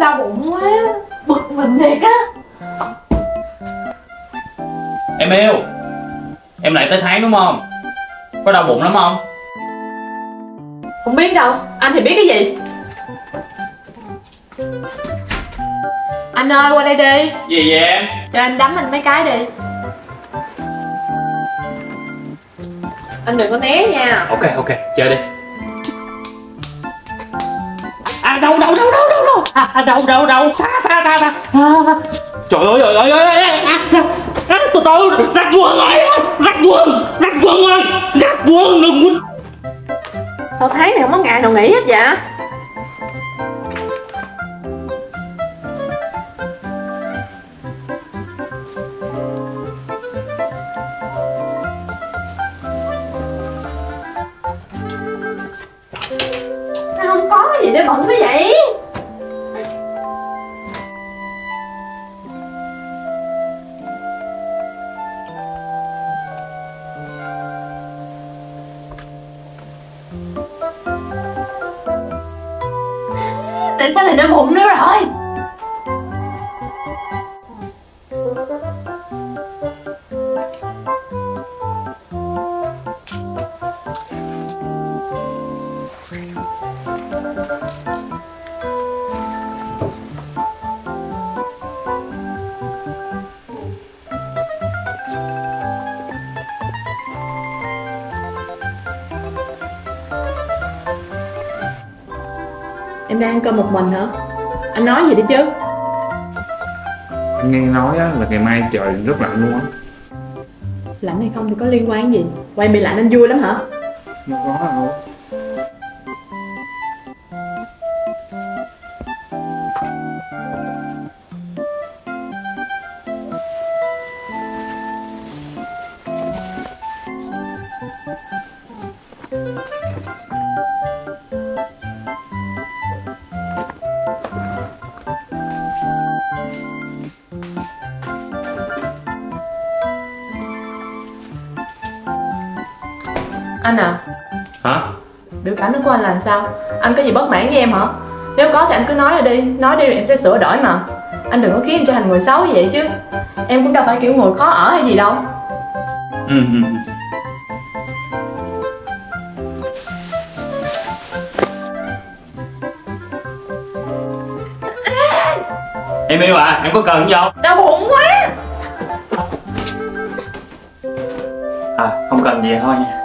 đau bụng quá bực mình thiệt á. Em yêu. Em lại tới tháng đúng không? Có đau bụng lắm không? không biết đâu anh thì biết cái gì? Anh ơi qua đây đi. Gì vậy em? cho anh đấm anh mấy cái đi. Anh đừng có né nha. Ok ok chơi đi à, đâu đâu đâu tha tha tha tha. À, Trời ơi trời ơi, ơi, à, à, từ từ rạch quần rồi. Rạch quần rạch quần rồi. Rạch quần đừng quýnh sao thấy này không có ngày nào nghỉ hết vậy? Gì để bận với vậy? Tại sao lại đau bụng nữa rồi. Em đang ăn cơm một mình hả? Anh nói gì đi chứ? Anh nghe nói á, là ngày mai trời rất lạnh luôn á. Lạnh hay không thì có liên quan gì? Quay bị lạnh anh vui lắm hả? Nó có đâu anh à? Hả? biểu cảm của anh làm sao? Anh có gì bất mãn với em hả? Nếu có thì anh cứ nói ra đi. Nói đi rồi em sẽ sửa đổi mà. Anh đừng có khiến em trở thành người xấu như vậy chứ. Em cũng đâu phải kiểu người khó ở hay gì đâu. Ừ, ừ, ừ. Em yêu à, em có cần gì không? đau bụng quá. À, không cần gì thôi nha